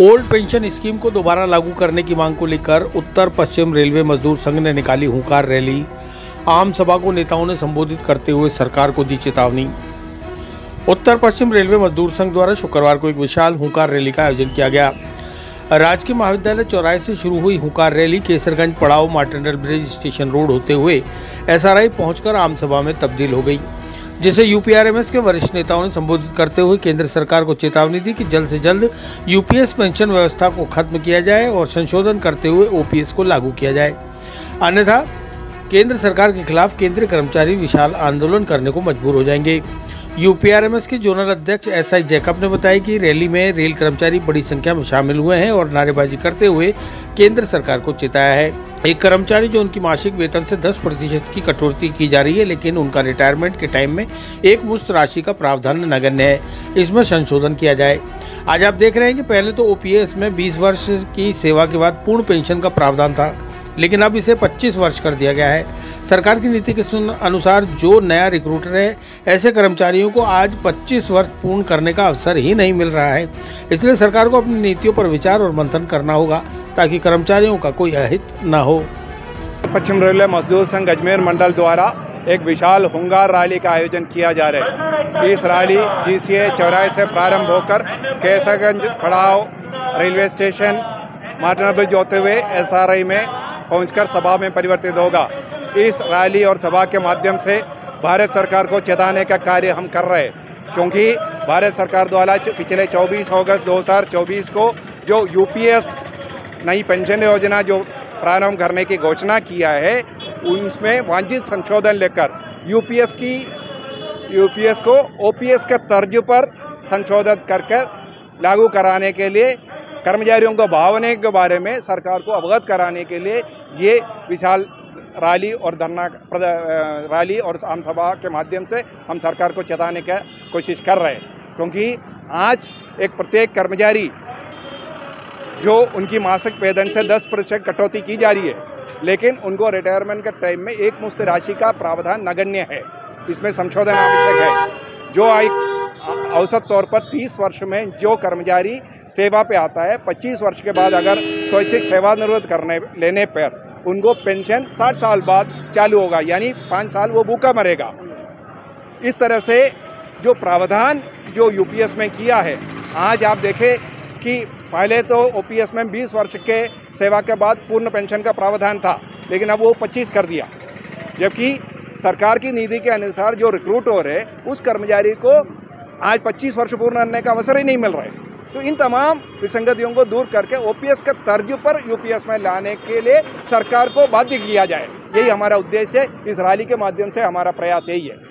Old pension scheme को दोबारा लागू करने की मांग को लेकर उत्तर पश्चिम रेलवे मजदूर संघ ने निकाली हुंकार रैली। आम सभा को नेताओं ने संबोधित करते हुए सरकार को दी चेतावनी। उत्तर पश्चिम रेलवे मजदूर संघ द्वारा शुक्रवार को एक विशाल हुंकार रैली का आयोजन किया गया। राजकीय महाविद्यालय चौराहे से शुरू हुई हुकार रैली केसरगंज पड़ाव मार्टिनल ब्रिज स्टेशन रोड होते हुए एसआरआई पहुंचकर आम सभा में तब्दील हो गई। जिसे यूपीआरएमएस के वरिष्ठ नेताओं ने संबोधित करते हुए केंद्र सरकार को चेतावनी दी कि जल्द से जल्द यूपीएस पेंशन व्यवस्था को खत्म किया जाए और संशोधन करते हुए ओपीएस को लागू किया जाए। अन्यथा, केंद्र सरकार के खिलाफ केंद्रीय कर्मचारी विशाल आंदोलन करने को मजबूर हो जाएँगे। यूपीआरएमएस के जोनल अध्यक्ष एस आई जैकब ने बताया कि रैली में रेल कर्मचारी बड़ी संख्या में शामिल हुए हैं और नारेबाजी करते हुए केंद्र सरकार को चेताया है। एक कर्मचारी जो उनकी मासिक वेतन से 10 प्रतिशत की कटौती की जा रही है, लेकिन उनका रिटायरमेंट के टाइम में एक मुश्त राशि का प्रावधान नगण्य है। इसमें संशोधन किया जाए। आज आप देख रहे हैं कि पहले तो ओपीएस में 20 वर्ष की सेवा के बाद पूर्ण पेंशन का प्रावधान था, लेकिन अब इसे 25 वर्ष कर दिया गया है। सरकार की नीति के अनुसार जो नया रिक्रूटर है, ऐसे कर्मचारियों को आज 25 वर्ष पूर्ण करने का अवसर ही नहीं मिल रहा है। इसलिए सरकार को अपनी नीतियों पर विचार और मंथन करना होगा। ताकि कर्मचारियों का कोई अहित न हो। पश्चिम रेलवे मजदूर संघ अजमेर मंडल द्वारा एक विशाल हुंगार रैली का आयोजन किया जा रहा है। इस रैली जीसीए चौराहे से प्रारंभ होकर केसरगंज, पड़ाव, रेलवे स्टेशन मार्टिना ब्रिज होते हुए एसआरआई में पहुंचकर सभा में परिवर्तित होगा। इस रैली और सभा के माध्यम से भारत सरकार को चेताने का कार्य हम कर रहे हैं, क्योंकि भारत सरकार द्वारा पिछले 24 अगस्त 2024 को जो यूपीएस नई पेंशन योजना जो प्रारंभ करने की घोषणा किया है उसमें वांछित संशोधन लेकर यूपीएस की, यूपीएस को ओपीएस के तर्ज पर संशोधित करके लागू कराने के लिए, कर्मचारियों को भावने के बारे में सरकार को अवगत कराने के लिए ये विशाल रैली और धरना रैली और आम सभा के माध्यम से हम सरकार को चेताने का कोशिश कर रहे हैं। क्योंकि आज एक प्रत्येक कर्मचारी जो उनकी मासिक वेतन से 10 प्रतिशत कटौती की जा रही है, लेकिन उनको रिटायरमेंट के टाइम में एक मुफ़्त राशि का प्रावधान नगण्य है। इसमें संशोधन आवश्यक है। जो एक औसत तौर पर 30 वर्ष में जो कर्मचारी सेवा पे आता है 25 वर्ष के बाद अगर स्वैच्छिक सेवानिवृत्त करने, लेने पर उनको पेंशन 60 साल बाद चालू होगा, यानी पाँच साल वो भूखा मरेगा। इस तरह से जो प्रावधान जो यूपीएस में किया है, आज आप देखें कि पहले तो ओपीएस में 20 वर्ष के सेवा के बाद पूर्ण पेंशन का प्रावधान था, लेकिन अब वो 25 कर दिया। जबकि सरकार की नीति के अनुसार जो रिक्रूट हो रहे, उस कर्मचारी को आज 25 वर्ष पूर्ण करने का अवसर ही नहीं मिल रहा। है तो इन तमाम विसंगतियों को दूर करके ओपीएस के तर्ज पर यूपीएस में लाने के लिए सरकार को बाध्य किया जाए। यही हमारा उद्देश्य है। इस रैली के माध्यम से हमारा प्रयास यही है।